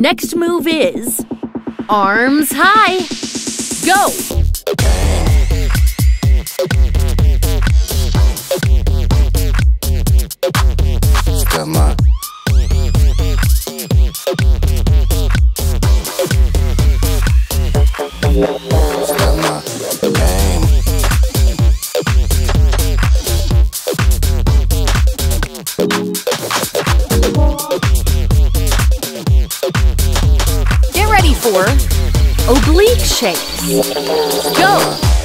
Next move is arms high. Go! four oblique shakes. Go!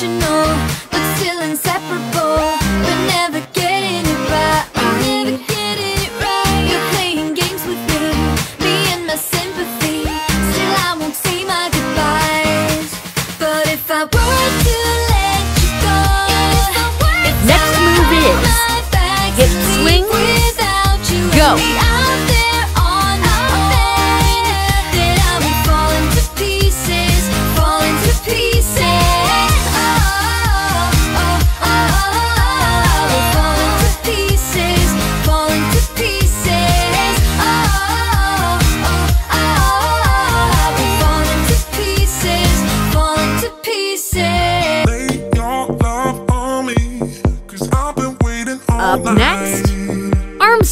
emotional.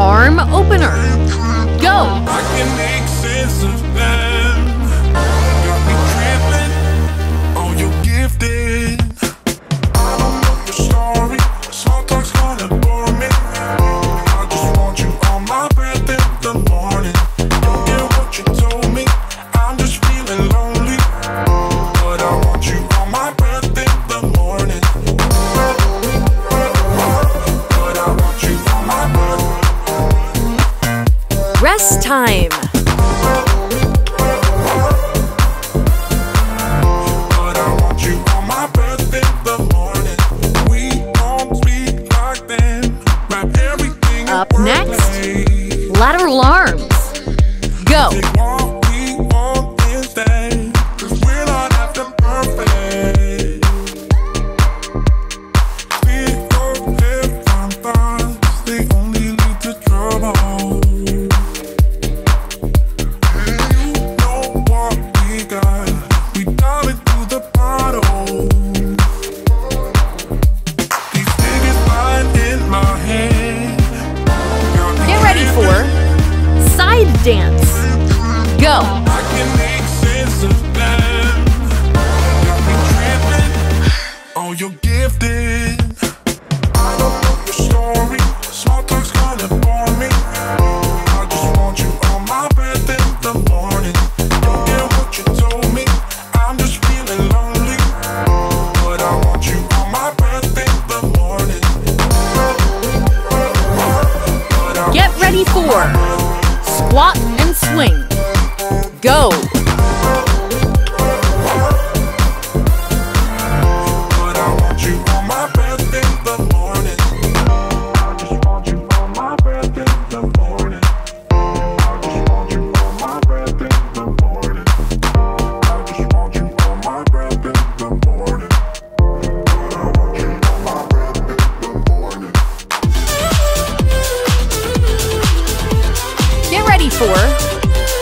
arm opener. Go! time.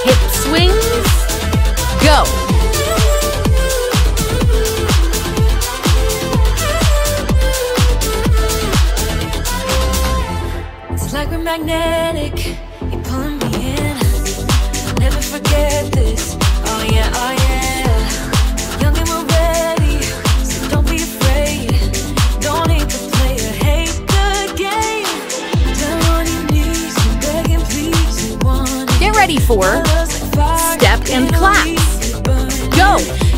hip swings, go! It's like we're magnetic, you're pulling me in. I'll never forget this. ready for step and clap. Go!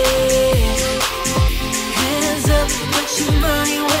money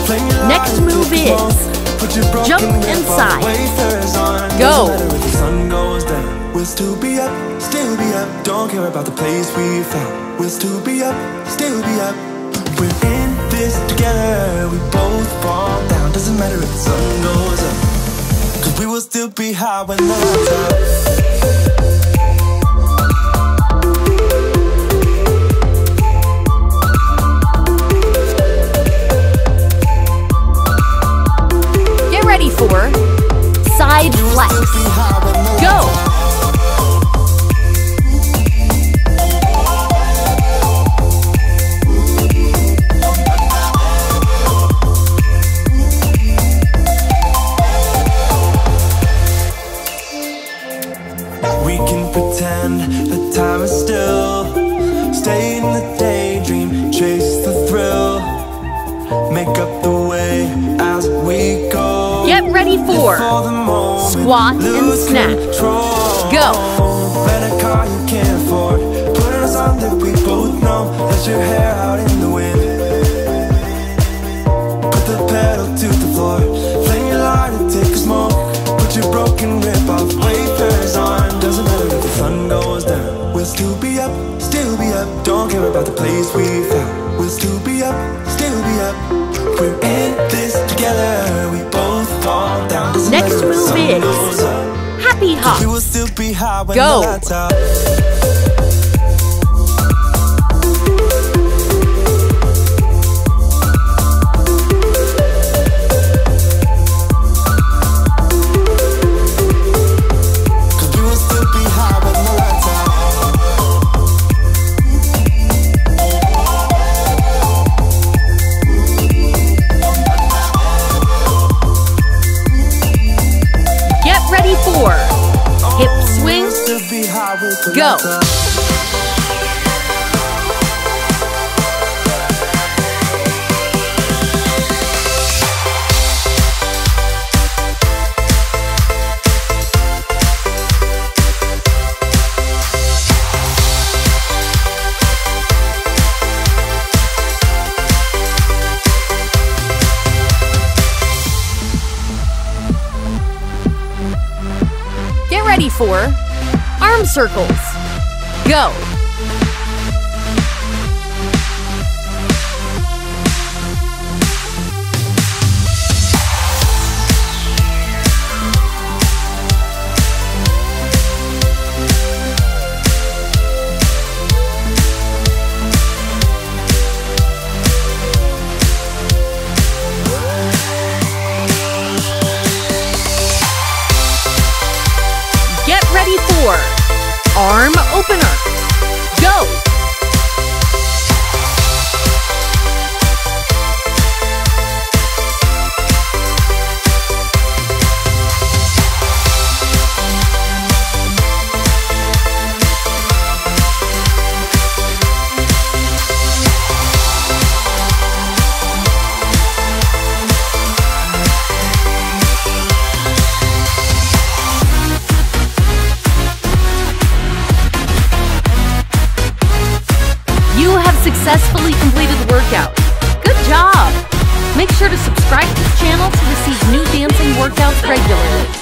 Next move is jump inside. Go. We'll still be up, still be up. Don't care about the place we found. We'll still be up, still be up. We're in this together. We both fall down. Doesn't matter if the sun goes up. Cause we will still be high when the lights out. what? 24. Squat and snap. Go. Go. circles. Go! Get ready for arm opener. completed the workout. Good job! Make sure to subscribe to this channel to receive new dancing workouts regularly.